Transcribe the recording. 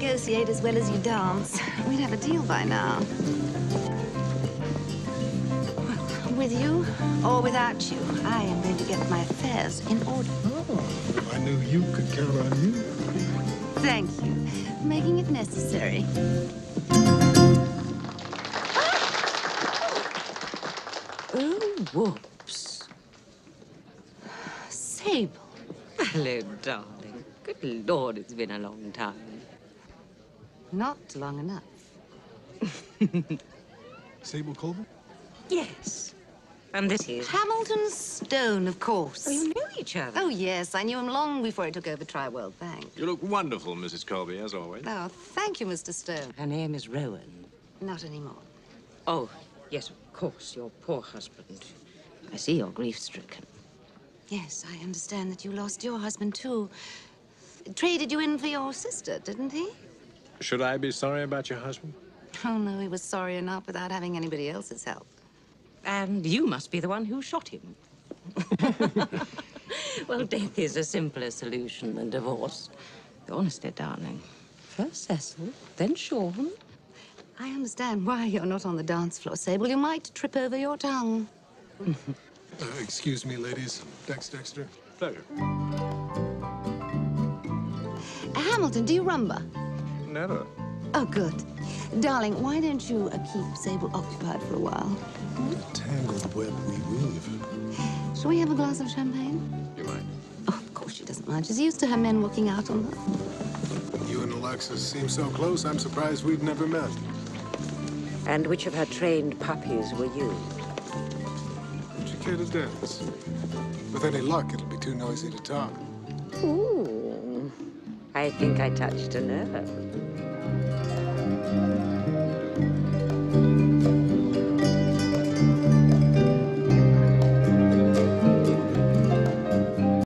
negotiate as well as you dance, we'd have a deal by now. With you or without you, I am going to get my affairs in order. Oh, I knew you could count on you. Thank you making it necessary. Oh, whoops. Sable. Hello, darling. Good Lord, it's been a long time. Not long enough. Sable Colby? Yes. And this is... Hamilton Stone, of course. Oh, you know each other? Oh, yes. I knew him long before I took over Tri-World Bank. You look wonderful, Mrs. Colby, as always. Oh, thank you, Mr. Stone. Her name is Rowan. Not anymore. Oh, yes, of course, your poor husband. I see you're grief-stricken. Yes, I understand that you lost your husband, too. Traded you in for your sister, didn't he? Should I be sorry about your husband? Oh, no, he was sorry enough without having anybody else's help. And you must be the one who shot him. well, death is a simpler solution than divorce. Honestly, darling. First Cecil, then Sean. I understand why you're not on the dance floor, Sable. You might trip over your tongue. Uh, excuse me, ladies. Dex Dexter. Pleasure. Hamilton, do you rumba? Never. Oh, good. Darling, why don't you uh, keep Sable occupied for a while? The tangled web we weave. Shall we have a glass of champagne? You might. Oh, of course she doesn't mind. She's used to her men walking out on her. You and Alexis seem so close, I'm surprised we've never met. And which of her trained puppies were you? Would you care to dance? With any luck, it'll be too noisy to talk. Ooh. I think I touched a nerve.